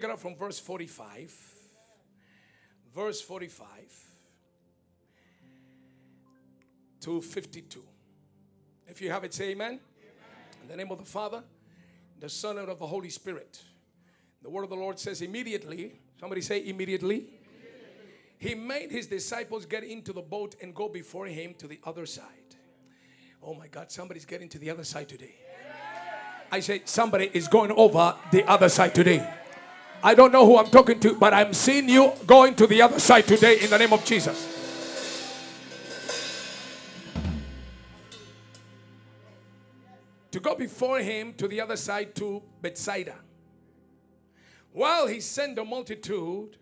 pick it up from verse 45. Verse 45 to 52. If you have it, say amen. In the name of the Father, the Son, and of the Holy Spirit. The word of the Lord says, immediately, somebody say, immediately. He made his disciples get into the boat and go before him to the other side. Oh my God, somebody's getting to the other side today. I say, somebody is going over the other side today. I don't know who I'm talking to, but I'm seeing you going to the other side today in the name of Jesus. To go before him to the other side to Bethsaida. While he sent the multitude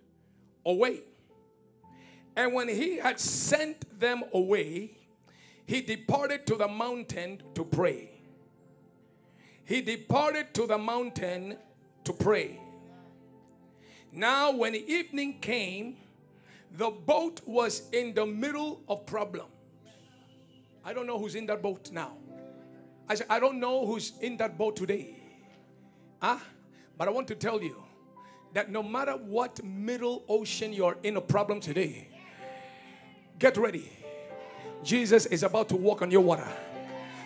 away. And when he had sent them away, he departed to the mountain to pray. He departed to the mountain to pray. Now, when the evening came, the boat was in the middle of problem. I don't know who's in that boat now. I said, I don't know who's in that boat today. Huh? But I want to tell you that no matter what middle ocean you're in a problem today, get ready. Jesus is about to walk on your water.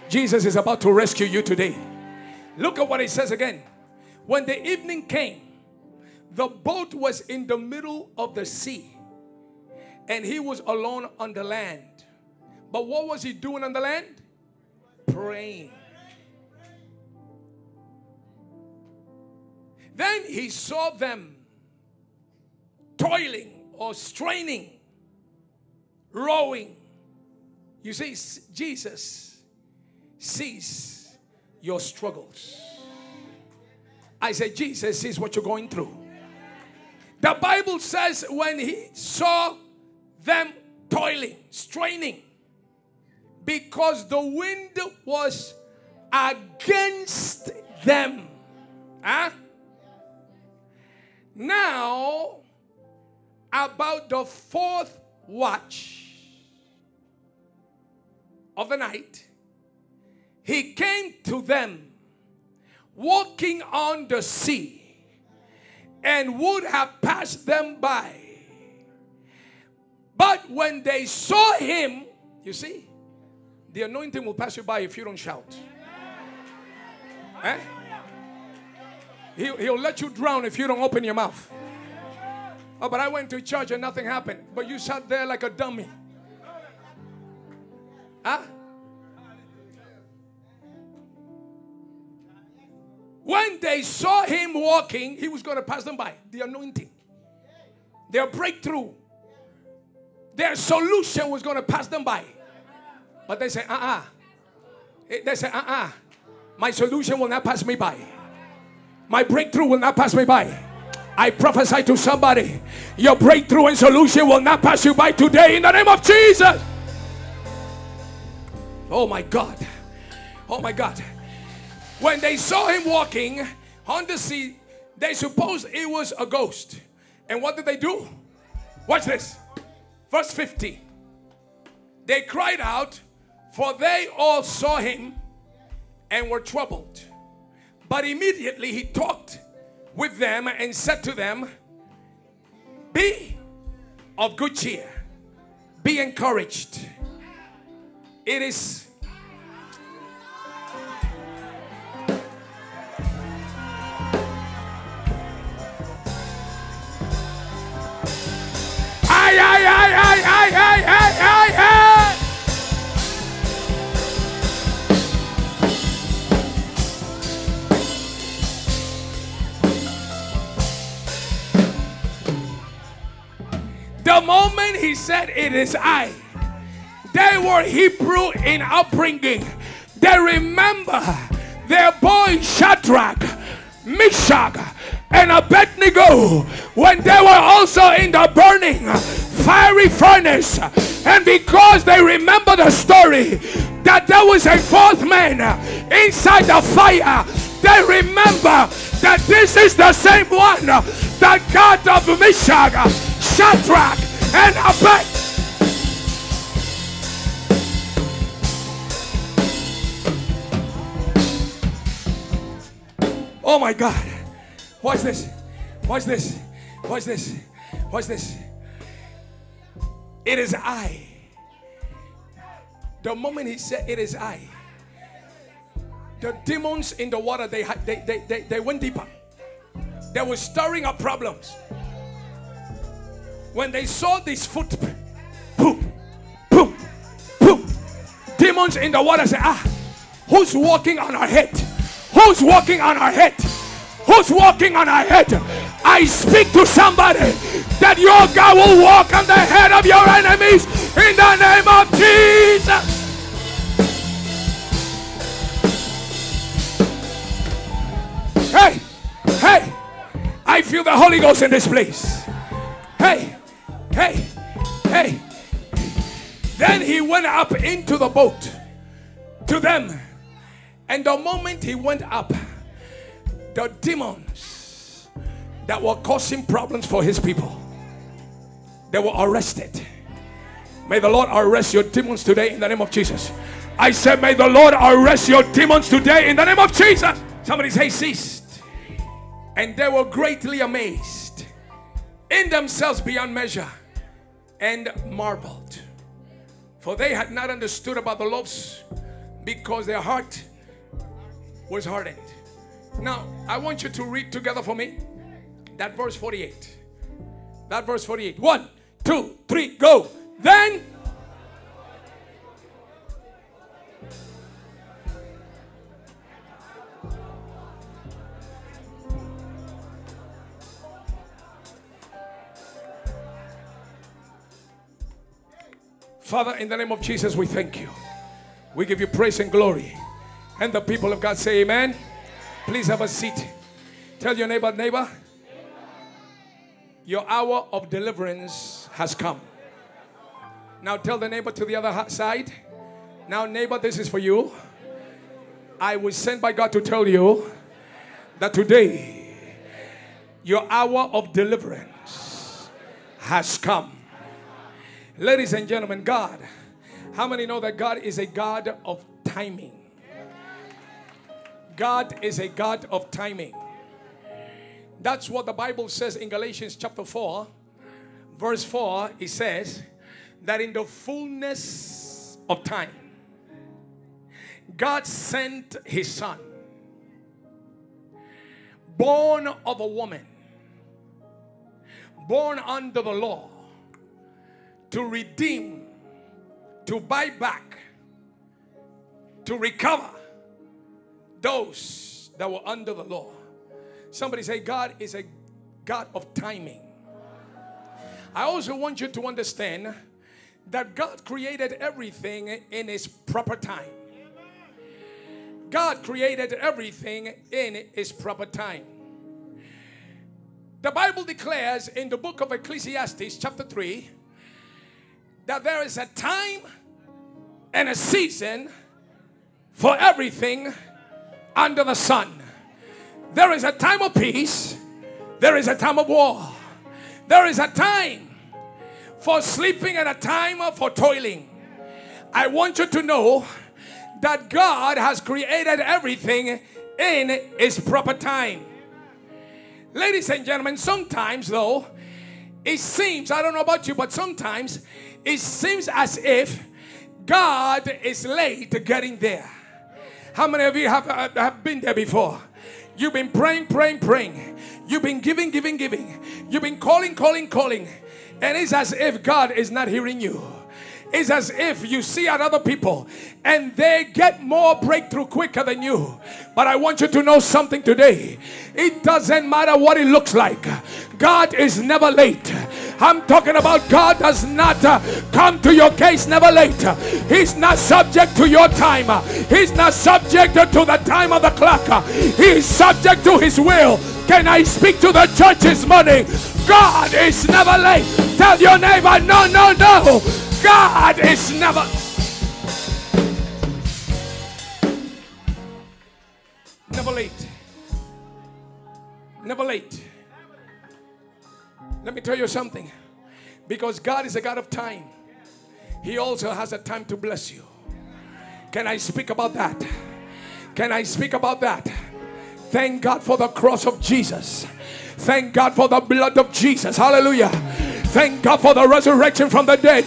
Jesus is about to rescue you today. Look at what it says again. When the evening came, the boat was in the middle of the sea, and he was alone on the land. But what was he doing on the land? Praying. Then he saw them toiling or straining, rowing. You see, Jesus sees your struggles. I said, Jesus sees what you're going through. The Bible says when he saw them toiling, straining, because the wind was against them. Huh? Now, about the fourth watch of the night, he came to them walking on the sea and would have passed them by. But when they saw him, you see, the anointing will pass you by if you don't shout. Eh? He'll, he'll let you drown if you don't open your mouth. Oh, but I went to church and nothing happened. But you sat there like a dummy. Huh? When they saw him walking, he was going to pass them by. The anointing, their breakthrough, their solution was going to pass them by. But they say, uh uh-uh. uh They say, uh uh-uh. uh. My solution will not pass me by. My breakthrough will not pass me by. I prophesy to somebody, your breakthrough and solution will not pass you by today in the name of Jesus. Oh my God. Oh my God. When they saw him walking on the sea, they supposed it was a ghost. And what did they do? Watch this. Verse 50. They cried out, for they all saw him and were troubled. But immediately he talked with them and said to them, Be of good cheer, be encouraged. It is he said, It is I, they were Hebrew in upbringing. They remember their boy Shadrach, Meshach, and Abednego when they were also in the burning fiery furnace. And because they remember the story that there was a fourth man inside the fire, they remember that this is the same one, the God of Meshach, Shadrach, and Abednego. Oh my God. Watch this. Watch this. Watch this. Watch this. It is I. The moment he said, It is I, the demons in the water, they, they, they, they, they went deeper. They were stirring up problems. When they saw this footprint, boom, boom, boom, demons in the water said, Ah, who's walking on our head? Who's walking on our head? Who's walking on our head? I speak to somebody that your God will walk on the head of your enemies in the name of Jesus. Hey, hey, I feel the Holy Ghost in this place. Hey, hey, hey. Then he went up into the boat to them. And the moment he went up, the demons that were causing problems for his people, they were arrested. May the Lord arrest your demons today in the name of Jesus. I said, May the Lord arrest your demons today in the name of Jesus. Somebody say, ceased. And they were greatly amazed in themselves beyond measure and marveled. For they had not understood about the loaves because their heart was hardened. Now, I want you to read together for me that verse 48. That verse 48. One, two, three, go. Then Father, in the name of Jesus, we thank you. We give you praise and glory. And the people of God say, Amen. Please have a seat. Tell your neighbor, neighbor, your hour of deliverance has come. Now tell the neighbor to the other side. Now, neighbor, this is for you. I was sent by God to tell you that today your hour of deliverance has come. Ladies and gentlemen, God, how many know that God is a God of timing? God is a God of timing. That's what the Bible says in Galatians chapter 4, verse 4. It says that in the fullness of time, God sent his son, born of a woman, born under the law, to redeem, to buy back, to recover those that were under the law. Somebody say, God is a God of timing. I also want you to understand that God created everything in His proper time. God created everything in His proper time. The Bible declares in the book of Ecclesiastes, chapter 3, that there is a time and a season for everything under the sun. There is a time of peace, there is a time of war, there is a time for sleeping and a time for toiling. I want you to know that God has created everything in His proper time. Ladies and gentlemen, sometimes though, it seems, I don't know about you, but sometimes it seems as if God is late getting there. How many of you have, uh, have been there before? You've been praying, praying, praying. You've been giving, giving, giving. You've been calling, calling, calling. And it's as if God is not hearing you. It's as if you see other people and they get more breakthrough quicker than you. But I want you to know something today. It doesn't matter what it looks like, God is never late. I'm talking about God does not uh, come to your case never late. He's not subject to your time. He's not subject to the time of the clock. He's subject to his will. Can I speak to the church this morning? God is never late. Tell your neighbor, no, no, no. God is never. Never late. Never late. Let me tell you something. Because God is a God of time, He also has a time to bless you. Can I speak about that? Can I speak about that? Thank God for the cross of Jesus. Thank God for the blood of Jesus. Hallelujah. Thank God for the resurrection from the dead.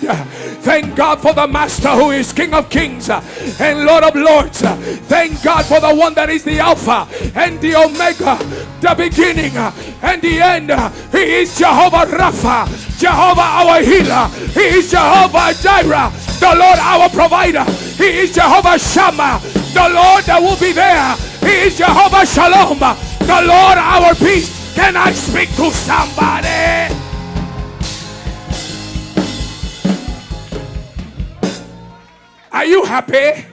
Thank God for the Master who is King of Kings uh, and Lord of Lords. Uh, thank God for the one that is the Alpha and the Omega, the beginning uh, and the end. He is Jehovah Rapha, Jehovah our healer. He is Jehovah Jireh, the Lord our provider. He is Jehovah Shammah, the Lord that will be there. He is Jehovah Shalom, the Lord our peace. Can I speak to somebody? Are you happy?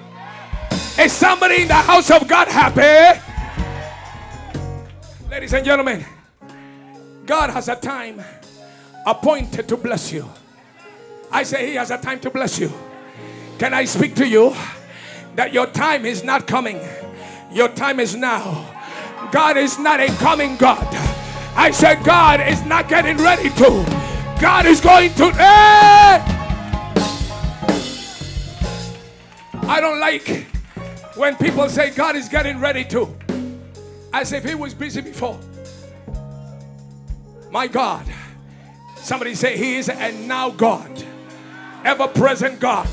Is somebody in the house of God happy? Ladies and gentlemen, God has a time appointed to bless you. I say He has a time to bless you. Can I speak to you that your time is not coming? Your time is now. God is not a coming God. I said God is not getting ready to. God is going to. Hey! I don't like when people say God is getting ready to, as if He was busy before. My God. Somebody say He is a now God, ever present God.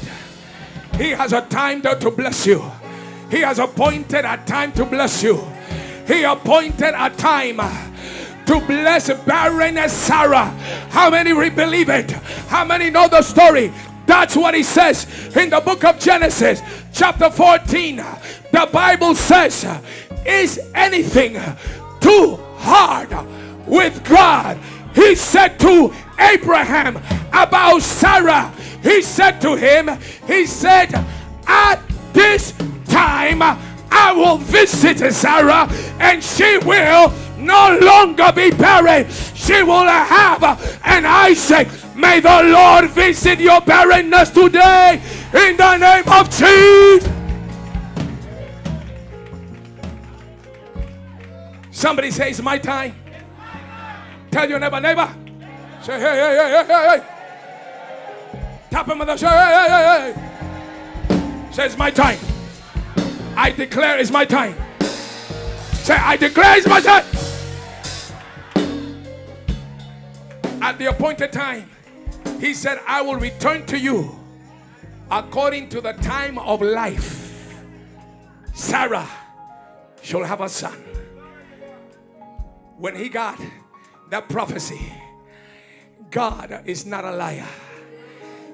He has a time to bless you. He has appointed a time to bless you. He appointed a time to bless barren Sarah. How many believe it? How many know the story? That's what he says in the book of Genesis, chapter 14. The Bible says, Is anything too hard with God? He said to Abraham about Sarah, He said to him, He said, At this time I will visit Sarah and she will no longer be barren. She will have an Isaac. May the Lord visit your barrenness today in the name of Jesus. Somebody say it's my time. Tell your neighbor, neighbor. Say, hey, hey, hey, hey, hey. Tap him on the shoulder. Hey, hey, hey, hey. Say, it's my time. I declare it's my time. Say, I declare it's my time. At the appointed time, he said, I will return to you according to the time of life. Sarah shall have a son. When he got that prophecy, God is not a liar.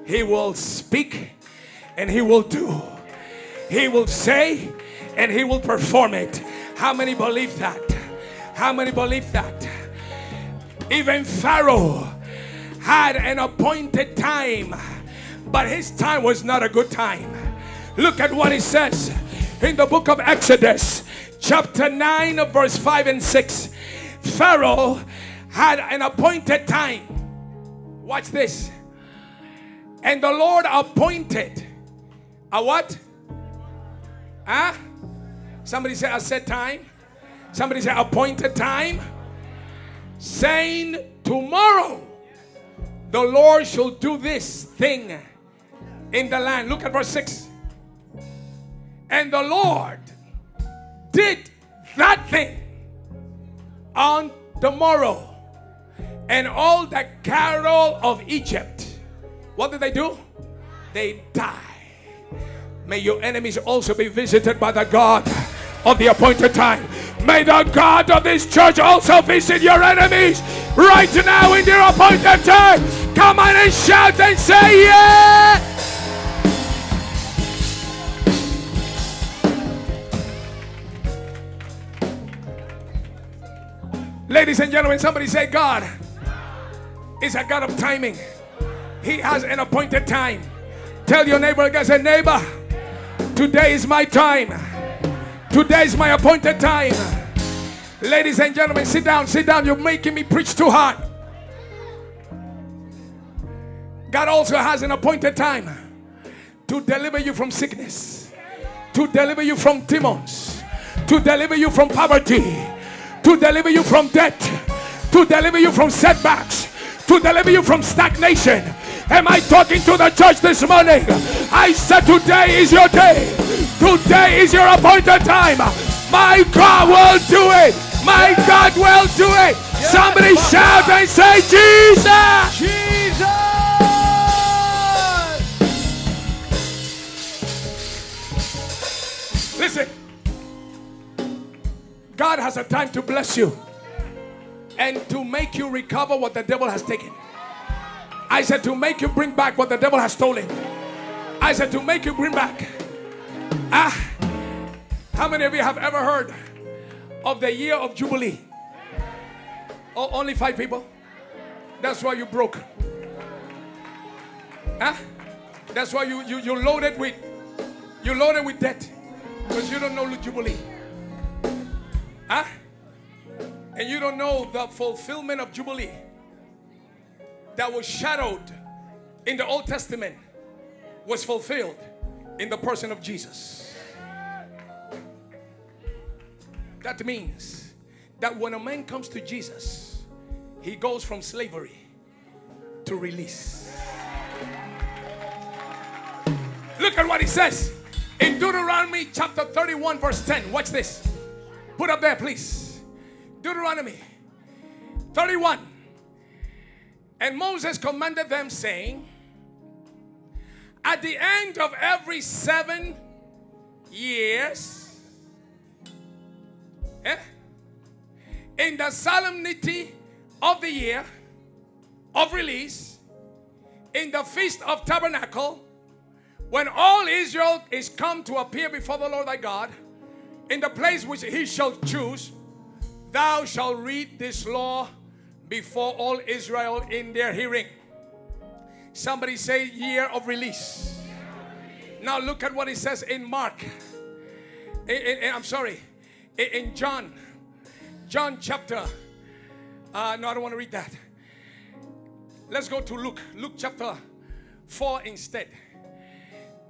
He will speak and he will do. He will say and he will perform it. How many believe that? How many believe that? Even Pharaoh had an appointed time, but his time was not a good time. Look at what he says in the book of Exodus, chapter 9, verse 5 and 6. Pharaoh had an appointed time. Watch this. And the Lord appointed a what? Huh? Somebody say, I said time. Somebody say, appointed time. Saying, tomorrow the Lord shall do this thing in the land. Look at verse 6. And the Lord did that thing on the morrow. And all the cattle of Egypt, what did they do? They die. May your enemies also be visited by the God of the appointed time. May the God of this church also visit your enemies right now in their appointed time. Come on and shout and say, Yeah! Ladies and gentlemen, somebody say, God is a God of timing. He has an appointed time. Tell your neighbor, guys, a neighbor, today is my time. Today is my appointed time. Ladies and gentlemen, sit down, sit down. You're making me preach too hard. God also has an appointed time to deliver you from sickness, to deliver you from demons, to deliver you from poverty, to deliver you from debt, to deliver you from setbacks, to deliver you from stagnation. Am I talking to the church this morning? I said, Today is your day. Today is your appointed time. My God will do it. My God will do it. Somebody shout and say, Jesus. Jesus! Listen. God has a time to bless you and to make you recover what the devil has taken. I said to make you bring back what the devil has stolen. I said to make you bring back. Ah, how many of you have ever heard of the year of Jubilee? Oh, only five people? That's why you broke. Huh? That's why you, you, you loaded with you loaded with debt. Because you don't know the Jubilee. Huh? And you don't know the fulfillment of Jubilee that was shadowed in the Old Testament was fulfilled in the person of Jesus. That means that when a man comes to Jesus, he goes from slavery to release. Look at what he says in Deuteronomy chapter 31, verse 10. Watch this. Put up there, please. Deuteronomy 31. And Moses commanded them, saying, At the end of every seven years, eh, in the solemnity of the year of release, in the feast of tabernacle, when all Israel is come to appear before the Lord thy God, in the place which he shall choose, thou shalt read this law before all Israel in their hearing. Somebody say, year of release. Now look at what it says in Mark. In- in- I'm sorry, in, in John, John chapter. Uh, no, I don't want to read that. Let's go to Luke. Luke chapter 4 instead.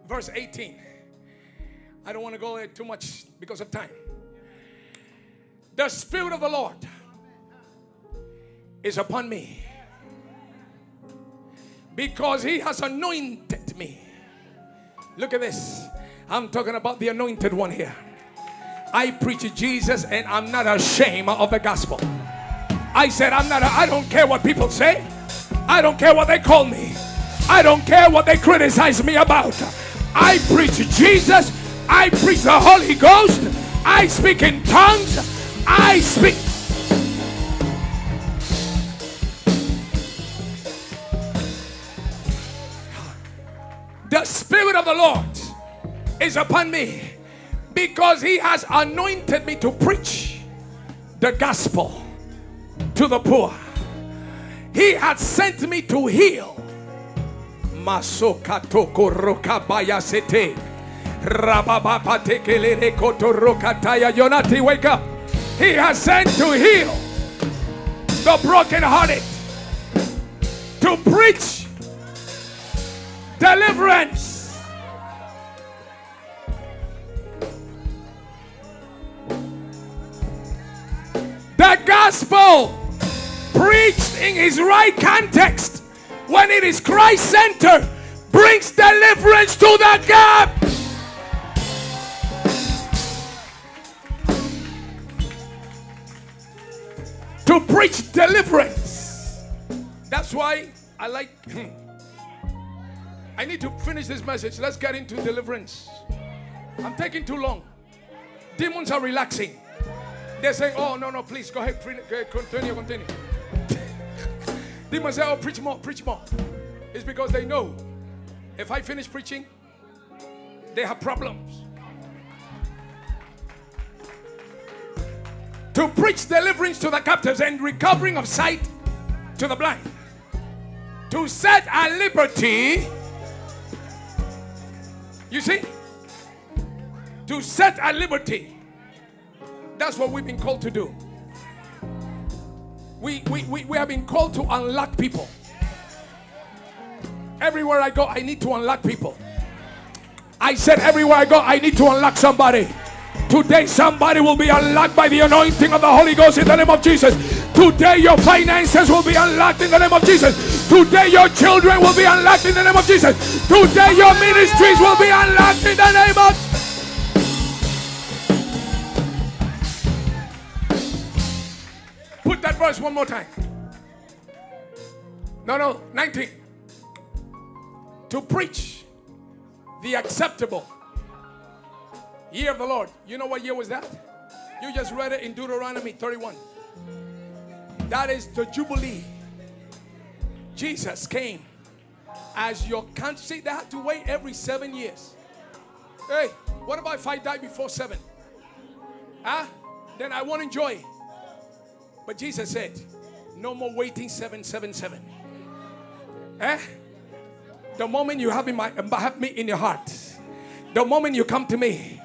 Verse 18. I don't want to go there too much because of time. The Spirit of the Lord is upon me because He has anointed me. Look at this. I'm talking about the anointed one here. I preach Jesus and I'm not ashamed of the gospel. I said, I'm not, I don't care what people say. I don't care what they call me. I don't care what they criticize me about. I preach Jesus. I preach the Holy Ghost. I speak in tongues. I speak. Spirit of the Lord is upon me because He has anointed me to preach the gospel to the poor. He has sent me to heal. Masokatoko rokabaya sete. Rababapatekelele kotorokataya. Yonati, wake up. He has sent to heal the brokenhearted, to preach deliverance. The gospel preached in his right context when it is Christ centered brings deliverance to the gap. To preach deliverance. That's why I like. Hmm. I need to finish this message. Let's get into deliverance. I'm taking too long. Demons are relaxing. They're saying, oh, no, no, please go ahead, continue, continue. Demons say, oh, preach more, preach more. It's because they know if I finish preaching, they have problems. To preach deliverance to the captives and recovering of sight to the blind. To set at liberty, you see, to set at liberty that's what we've been called to do. We, we, we, we have been called to unlock people. Everywhere I go, I need to unlock people. I said, everywhere I go, I need to unlock somebody. Today, somebody will be unlocked by the anointing of the Holy Ghost in the name of Jesus. Today, your finances will be unlocked in the name of Jesus. Today, your children will be unlocked in the name of Jesus. Today, your ministries will be unlocked in the name of that verse one more time. No, no, 19. To preach the acceptable year of the Lord. You know what year was that? You just read it in Deuteronomy 31. That is the Jubilee. Jesus came as your country. They had to wait every seven years. Hey, what about if I die before seven? Huh? Then I won't enjoy. But Jesus said, no more waiting seven, seven, seven. Eh? The moment you have, in my, have me in your heart, the moment you come to me,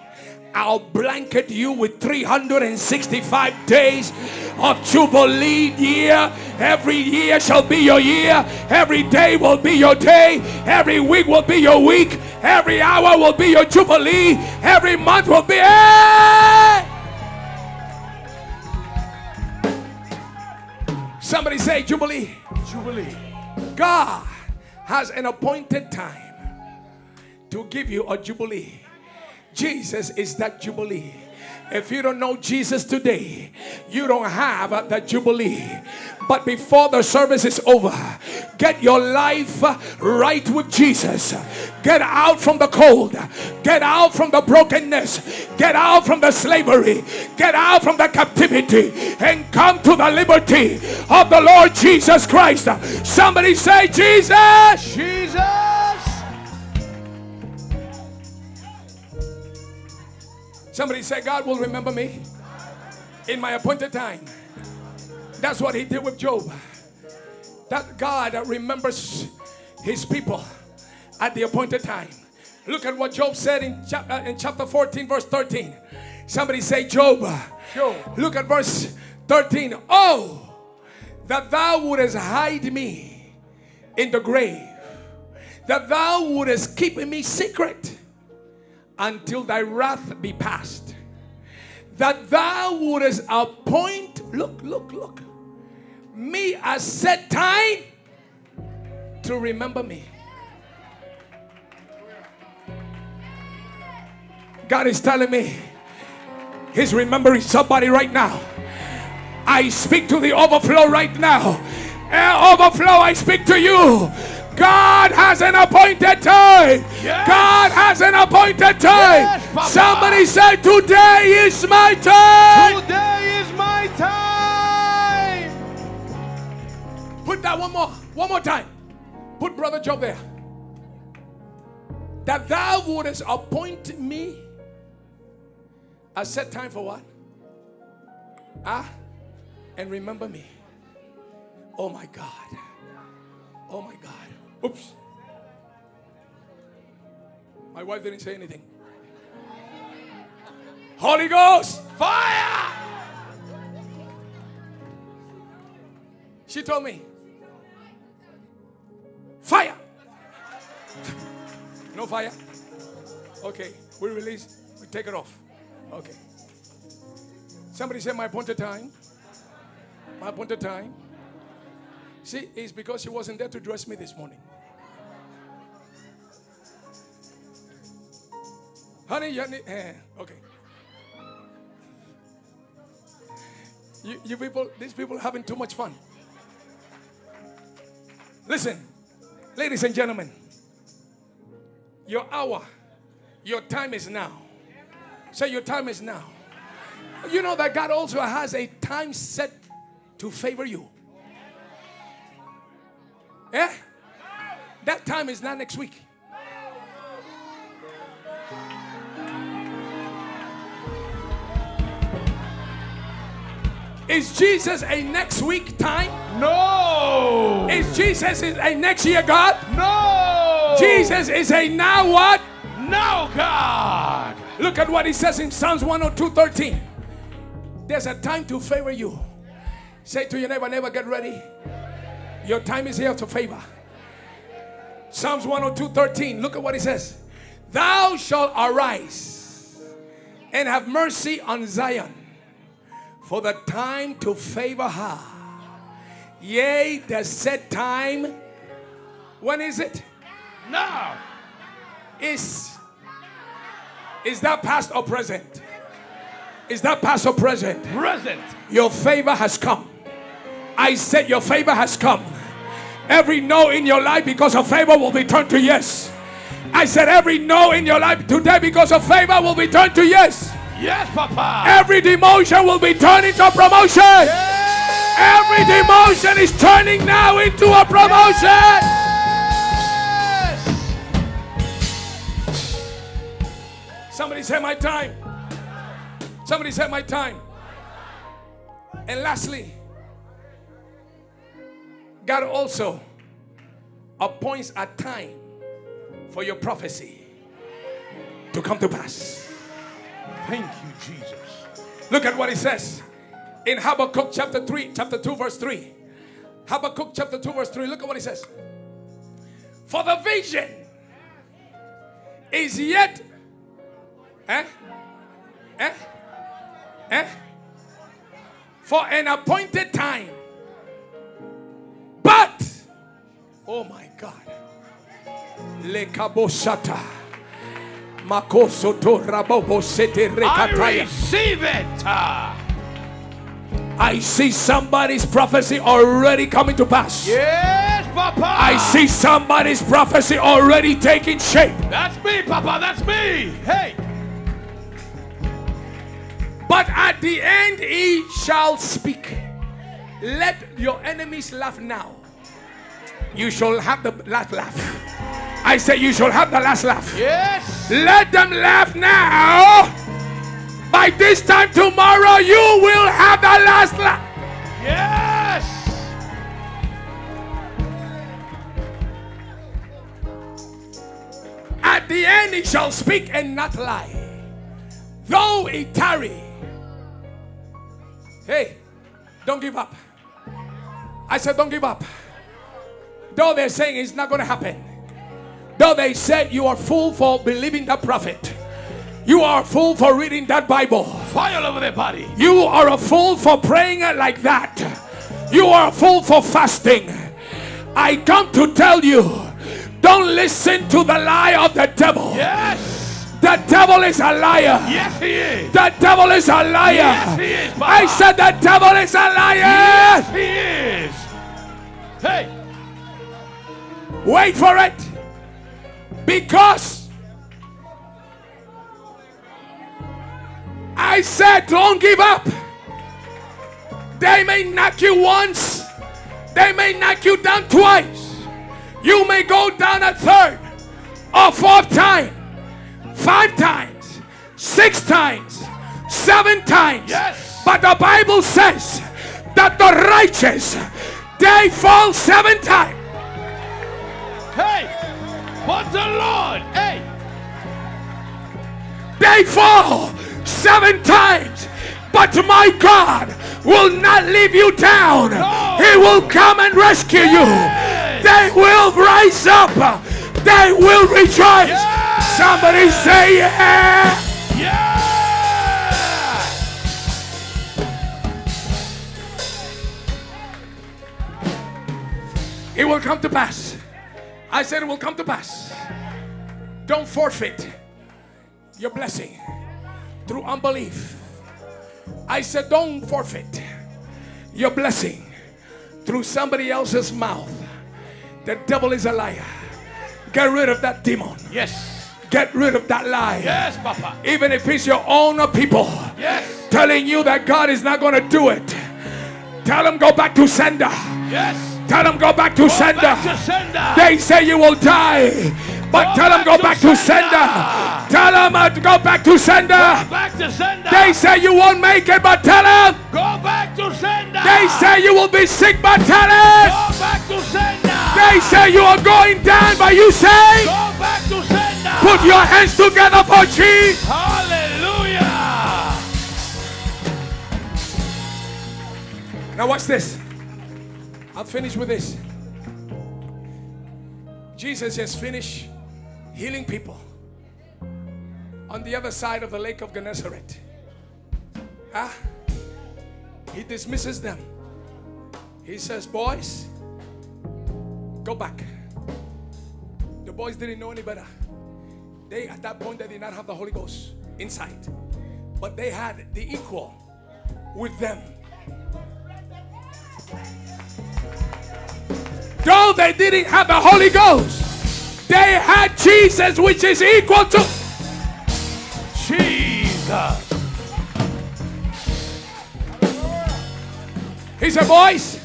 I'll blanket you with 365 days of Jubilee year. Every year shall be your year. Every day will be your day. Every week will be your week. Every hour will be your Jubilee. Every month will be. Hey! Somebody say Jubilee. Jubilee. God has an appointed time to give you a Jubilee. Jesus is that Jubilee. If you don't know Jesus today, you don't have the Jubilee. But before the service is over, get your life right with Jesus. Get out from the cold. Get out from the brokenness. Get out from the slavery. Get out from the captivity and come to the liberty of the Lord Jesus Christ. Somebody say, Jesus. Jesus. Somebody say, God will remember me in my appointed time. That's what he did with Job. That God remembers his people at the appointed time. Look at what Job said in chapter, uh, in chapter 14, verse 13. Somebody say, Job. Job. Look at verse 13. Oh, that thou wouldest hide me in the grave, that thou wouldest keep me secret until thy wrath be past. That thou wouldest appoint, look, look, look, me a set time to remember me. God is telling me He's remembering somebody right now. I speak to the overflow right now. Uh, overflow, I speak to you. God has an appointed time. Yes. God has an appointed time. Yes, Somebody say, Today is my time. Today is my time. Put that one more, one more time. Put Brother Job there. That thou wouldest appoint me a set time for what? Ah, and remember me. Oh my God. Oh my God. Oops. My wife didn't say anything. Holy Ghost, fire! She told me, fire? Okay, we release, we take it off. Okay. Somebody said, My appointed time. My appointed time. See, it's because she wasn't there to dress me this morning. Honey, you need, eh, okay. You, you people, these people are having too much fun. Listen, ladies and gentlemen, your hour, your time is now. Say, your time is now. You know that God also has a time set to favor you. Yeah? That time is not next week. Is Jesus a next week time? No. Is Jesus a next year God? no. Jesus is a now what? Now God. Look at what he says in Psalms 102 13. There's a time to favor you. Say to your neighbor, neighbor, get ready. Your time is here to favor. Psalms 102 13. Look at what he says. Thou shalt arise and have mercy on Zion, for the time to favor her. Yea, the set time. When is it? No. Is is that past or present? Is that past or present? Present. Your favor has come. I said, Your favor has come. Every no in your life because of favor will be turned to yes. I said, Every no in your life today because of favor will be turned to yes. Yes, Papa. Every demotion will be turned into a promotion. Every demotion is turning now into a promotion. Somebody say my time. Somebody say my time. And lastly, God also appoints a time for your prophecy to come to pass. Thank you, Jesus. Look at what he says in Habakkuk chapter 3, chapter 2, verse 3. Habakkuk chapter 2, verse 3. Look at what he says. For the vision is yet. Eh? Eh? Eh? For an appointed time. But, oh my God. Le Lekaboshata. Makosoto rabobo sete I rekataya. receive it. I see somebody's prophecy already coming to pass. Yes, Papa. I see somebody's prophecy already taking shape. That's me, Papa. That's me. Hey. But at the end he shall speak. Let your enemies laugh now. You shall have the last laugh. I say you shall have the last laugh. Yes. Let them laugh now. By this time tomorrow, you will have the last laugh. Yes. At the end, he shall speak and not lie. Though he tarry. Hey, don't give up. I said, don't give up. Though they're saying it's not going to happen. Though they said you are fool for believing that prophet. You are a fool for reading that Bible. Fire all over their body. You are a fool for praying like that. You are a fool for fasting. I come to tell you don't listen to the lie of the devil. Yes. The devil is a liar. Yes, he is. The devil is a liar. Yes, he is, Papa. I said the devil is a liar. Yes, he is. Hey. Wait for it. Because I said, don't give up. They may knock you once, they may knock you down twice. You may go down a third or fourth time, five times, six times, seven times. Yes. But the Bible says that the righteous they fall seven times. Hey. But the Lord. Hey. They fall seven times, but my God will not leave you down. No. He will come and rescue you. They will rise up. They will rejoice. Yes. Somebody say, Yeah. Yeah. It will come to pass. I said it will come to pass. Don't forfeit your blessing through unbelief. I said, don't forfeit your blessing through somebody else's mouth. The devil is a liar. Get rid of that demon. Yes. Get rid of that lie. Yes, Papa. Even if it's your own people Yes. telling you that God is not going to do it, tell them go back to sender. Yes. Tell them go back to Go sender. back to sender. They say you will die. But Go tell them go back to sender. sender. Tell them uh, go back to sender. Back to sender. They say you won't make it, but tell them. Go back to sender. They say you will be sick, but tell them. Go back to sender. They say you are going down, but you say Go back to sender. Put your hands together for Jesus. Hallelujah. Now watch this. I'll finish with this. Jesus has finished healing people on the other side of the lake of Gennesaret. Ah, he dismisses them. He says, Boys, go back. The boys didn't know any better. They, at that point, they did not have the Holy Ghost inside, but they had the equal with them. Though they didn't have the Holy Ghost, they had Jesus, which is equal to. Jesus. He said, Boys,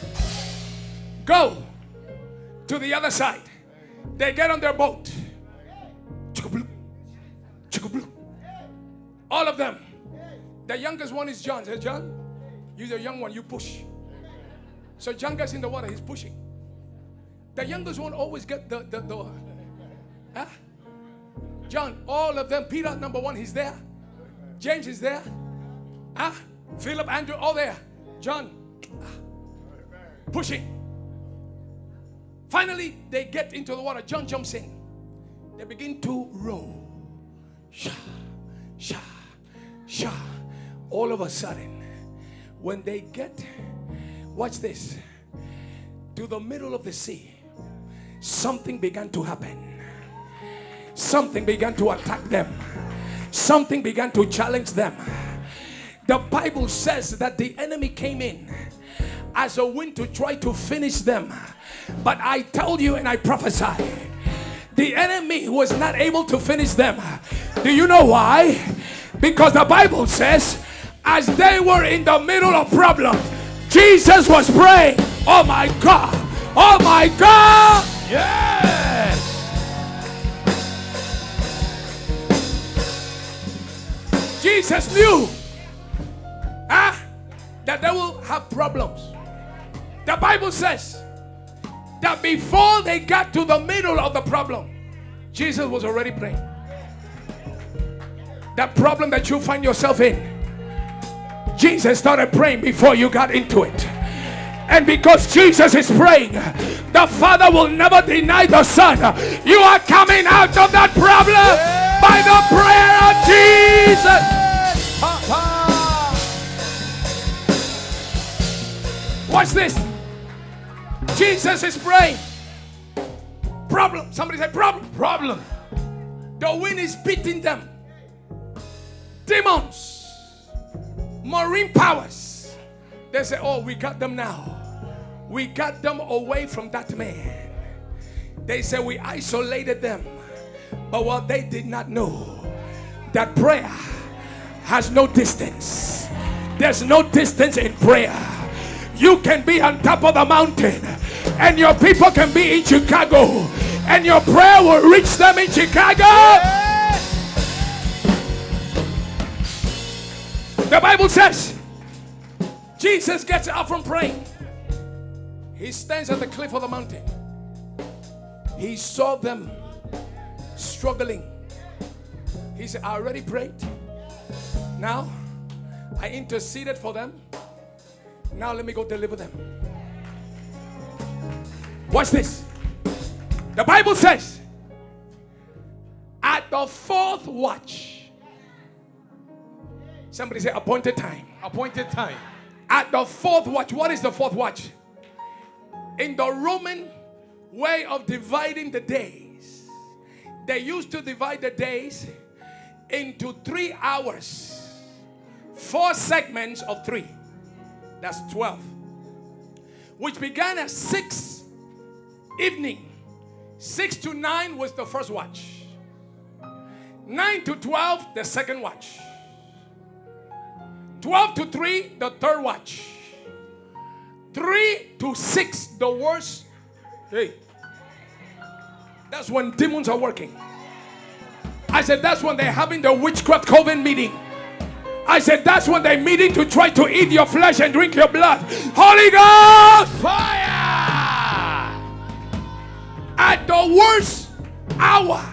go to the other side. They get on their boat. All of them. The youngest one is John. Says, John, you're the young one, you push. So John gets in the water, he's pushing. The youngest one always get the, the, the huh? John, all of them, Peter, number one, he's there. James is there. Huh? Philip, Andrew, all there. John, pushing. Finally, they get into the water. John jumps in. They begin to row. Sha, sha, sha. All of a sudden, when they get, watch this, to the middle of the sea, something began to happen. Something began to attack them. Something began to challenge them. The Bible says that the enemy came in as a wind to try to finish them. But I tell you and I prophesy, the enemy was not able to finish them. Do you know why? Because the Bible says, as they were in the middle of problems, Jesus was praying. Oh my God! Oh my God! Yes. Jesus knew ah, that they will have problems. The Bible says that before they got to the middle of the problem, Jesus was already praying. That problem that you find yourself in, Jesus started praying before you got into it. And because Jesus is praying, the Father will never deny the Son. You are coming out of that problem by the prayer of Jesus. Watch this. Jesus is praying. Problem. Somebody say problem. Problem. The wind is beating them. Demons, marine powers. They say, Oh, we got them now. We got them away from that man. They say, We isolated them. But what they did not know, that prayer has no distance. There's no distance in prayer. You can be on top of the mountain, and your people can be in Chicago, and your prayer will reach them in Chicago. The Bible says Jesus gets up from praying. He stands at the cliff of the mountain. He saw them struggling. He said, I already prayed. Now I interceded for them. Now let me go deliver them. Watch this. The Bible says, at the fourth watch, somebody say appointed time. Appointed time. At the fourth watch, what is the fourth watch? In the Roman way of dividing the days, they used to divide the days into three hours, four segments of three. That's 12. Which began at 6 evening. 6 to 9 was the first watch. 9 to 12, the second watch. 12 to 3, the third watch. 3 to 6, the worst. Hey. That's when demons are working. I said, that's when they're having the witchcraft coven meeting. I said, that's when they're meeting to try to eat your flesh and drink your blood. Holy Ghost! Fire. At the worst hour,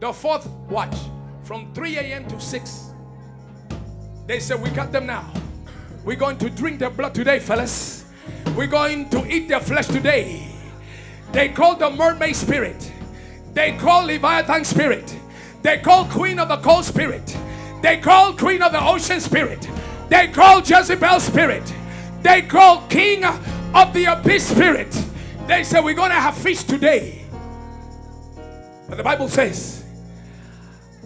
the fourth watch, from 3 a.m. to 6. They said, We got them now. We're going to drink their blood today, fellas. We're going to eat their flesh today. They call the mermaid spirit. They call Leviathan spirit. They call Queen of the Coast spirit. They call Queen of the Ocean spirit. They call Jezebel spirit. They call King of the Abyss spirit. They said, we're going to have feast today. But the Bible says,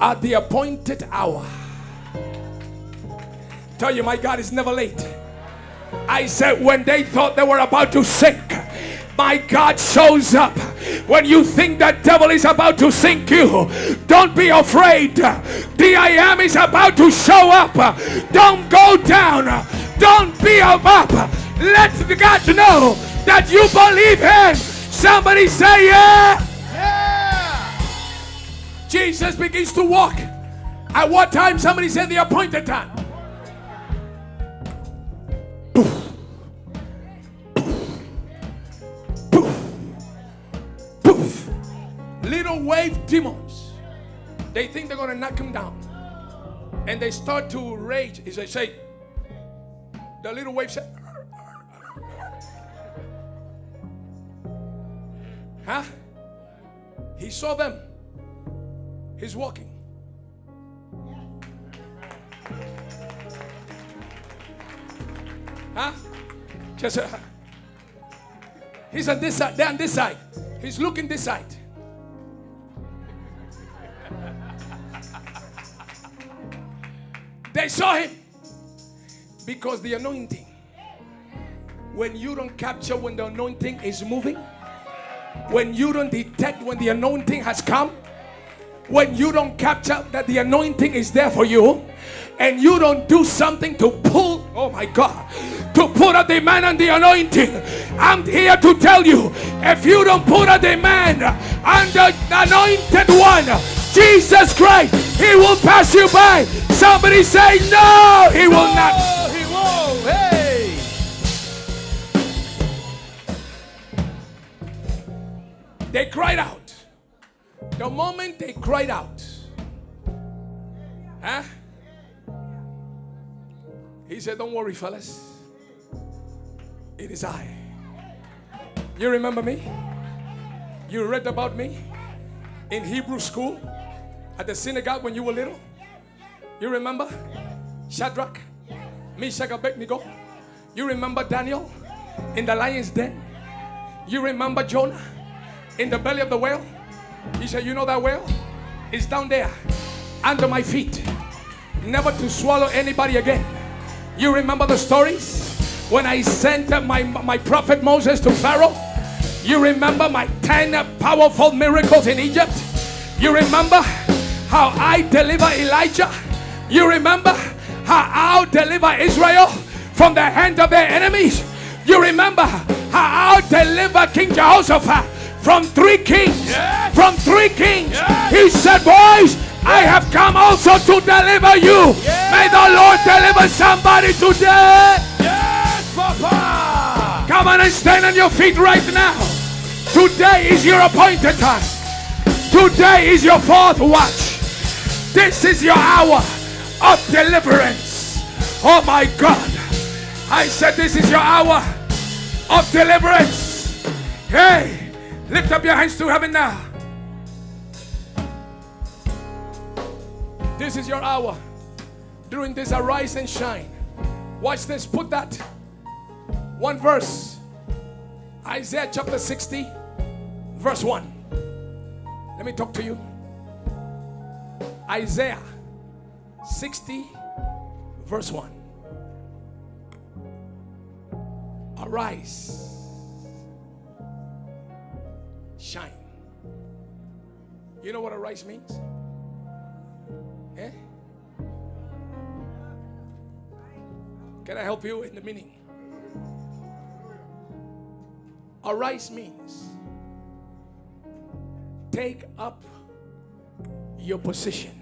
at the appointed hour, tell you, my God is never late. I said, when they thought they were about to sink, my God shows up. When you think that devil is about to sink you, don't be afraid. The I am is about to show up. Don't go down. Don't be up. Let the God know that you believe him. Somebody say yeah. Jesus begins to walk. At what time? Somebody said the appointed time. Little wave demons. They think they're going to knock him down. And they start to rage. As they say, the little wave said, Huh? He saw them. He's walking. Huh? Just uh, he's on this side, on this side. He's looking this side. They saw him because the anointing. When you don't capture when the anointing is moving, when you don't detect when the anointing has come, when you don't capture that the anointing is there for you, and you don't do something to pull, oh my God, to put a demand on the anointing, I'm here to tell you if you don't put a demand on the anointed one, Jesus Christ, he will pass you by. Somebody say, No, he will not. He won't. Hey. They cried out. The moment they cried out, huh? He said, Don't worry, fellas. It is I. You remember me? You read about me in Hebrew school at the synagogue when you were little? You remember? Shadrach, Meshach, Abednego. You remember Daniel in the lion's den? You remember Jonah in the belly of the whale? He said, You know that whale? It's down there under my feet, never to swallow anybody again. You remember the stories when I sent my, my prophet Moses to Pharaoh? You remember my 10 powerful miracles in Egypt? You remember how I deliver Elijah? You remember how I'll deliver Israel from the hand of their enemies? You remember how I'll deliver King Jehoshaphat from three kings? Yes. From three kings. Yes. He said, Boys, I have come also to deliver you. May the Lord deliver somebody today. Yes, Papa. Come on and stand on your feet right now. Today is your appointed time. Today is your fourth watch. This is your hour of deliverance. Oh my God. I said, This is your hour of deliverance. Hey, lift up your hands to heaven now. This is your hour. During this arise and shine. Watch this. Put that one verse. Isaiah chapter 60, verse 1. Let me talk to you. Isaiah 60, verse 1. Arise, shine. You know what arise means? Eh? Can I help you in the meaning? Arise means take up your position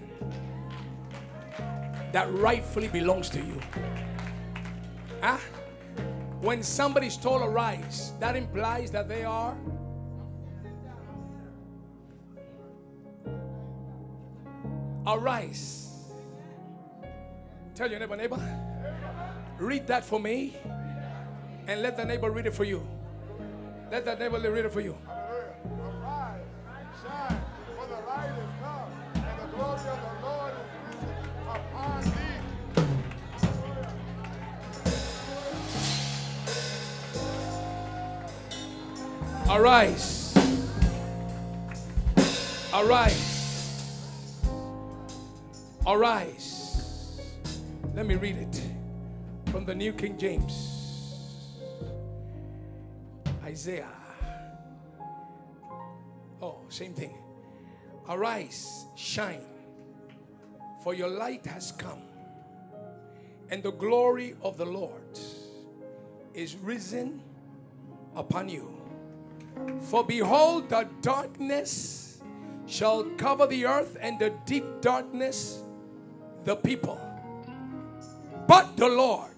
that rightfully belongs to you. Huh? When somebody's told arise, that implies that they are arise. Tell your neighbor, neighbor, read that for me and let the neighbor read it for you. Let the neighbor read it for you. Arise. Arise. Arise. Let me read it from the New King James. Isaiah Oh, same thing. Arise, shine, for your light has come, and the glory of the Lord is risen upon you. For behold, the darkness shall cover the earth, and the deep darkness the people. But the Lord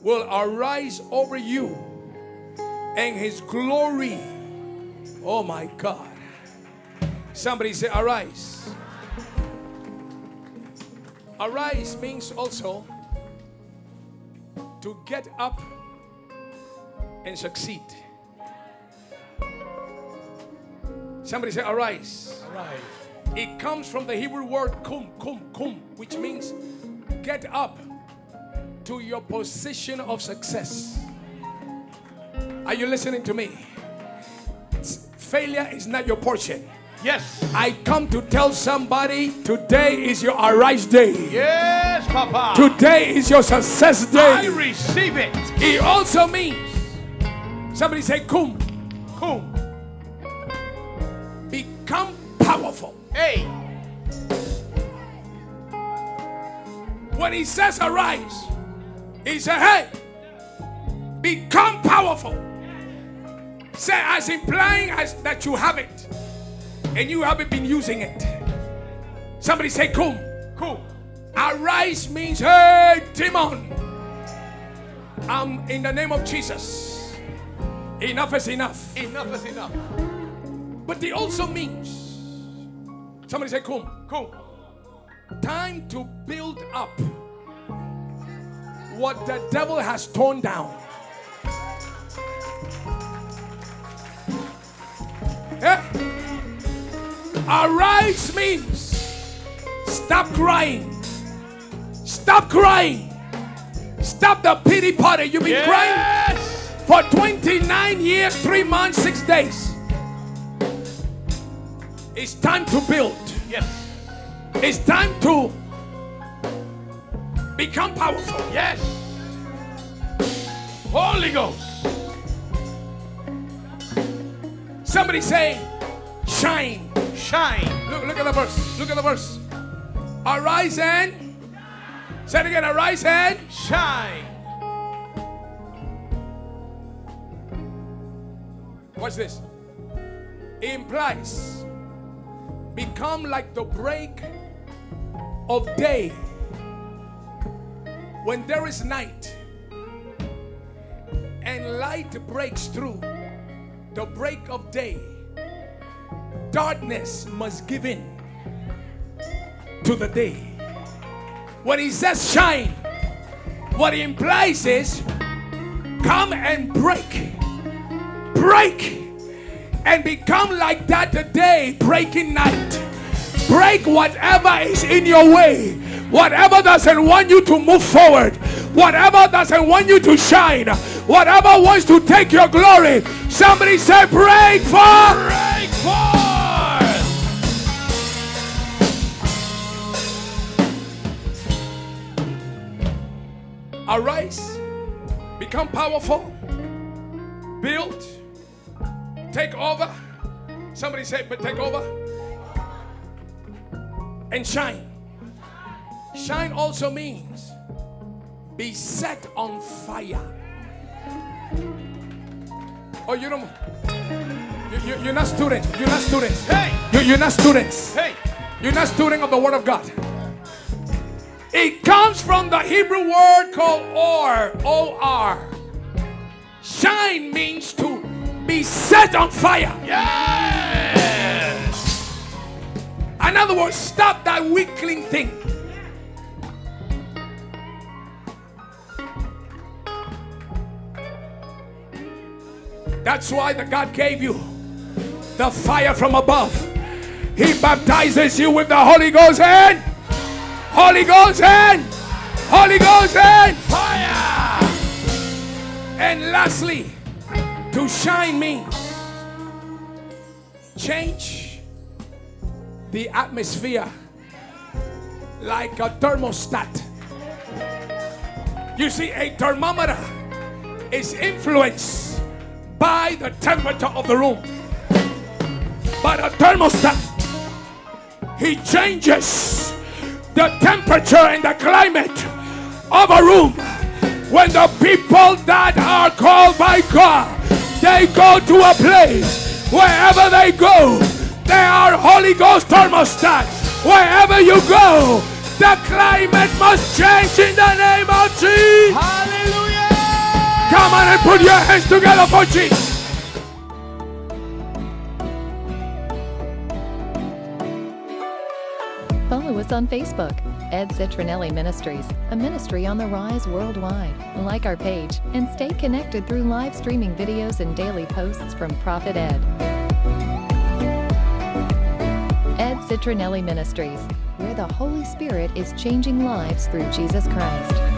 will arise over you, and his glory, oh my God. Somebody say, Arise. Arise means also to get up and succeed. Somebody say, Arise. Arise. It comes from the Hebrew word kum, kum, kum, which means get up to your position of success. Are you listening to me? S- Failure is not your portion. Yes. I come to tell somebody today is your arise day. Yes, Papa. Today is your success day. I receive it. It also means somebody say kum, Boom. When he says arise, he said, hey, become powerful. Say as implying as that you have it and you haven't been using it. Somebody say, come. Cool. Arise means, hey, demon. I'm in the name of Jesus. Enough is enough. Enough is enough. But it also means, somebody say, come. Cool. Time to build up what the devil has torn down. Eh? Arise means stop crying. Stop crying. Stop the pity party. You've been crying for 29 years, 3 months, 6 days. It's time to build. Yes. It's time to become powerful. Yes. Holy Ghost. Somebody say, shine. Shine. Look, look at the verse. Look at the verse. Arise and say it again. Arise and Shine. watch this. Implies become like the break of day when there is night and light breaks through the break of day darkness must give in to the day when he says shine what he implies is come and break break and become like that today, breaking night. Break whatever is in your way, whatever doesn't want you to move forward, whatever doesn't want you to shine, whatever wants to take your glory. Somebody say, break forth. Break forth. Arise, become powerful, build, take over. Somebody say, but take over and shine. Shine also means be set on fire. Oh, you don't. You, you, you're not students. You're not students. Hey. You, you're not students. Hey. You're not student of the Word of God. It comes from the Hebrew word called or, O-R. Shine means to be set on fire. Yes. In other words, stop that weakling thing. That's why the God gave you the fire from above. He baptizes you with the Holy Ghost and Holy Ghost and Holy Ghost and Fire. and lastly, to shine means change the atmosphere like a thermostat. You see, a thermometer is influenced by the temperature of the room. by a thermostat, he changes the temperature and the climate of a room. When the people that are called by God, they go to a place, wherever they go, they are Holy Ghost thermostat. Wherever you go, the climate must change in the name of Jesus. Hallelujah. Come on and put your hands together for Jesus. Follow us on Facebook, Ed Citronnelli Ministries, a ministry on the rise worldwide. Like our page and stay connected through live streaming videos and daily posts from Prophet Ed. Ed Citronnelli Ministries, where the Holy Spirit is changing lives through Jesus Christ.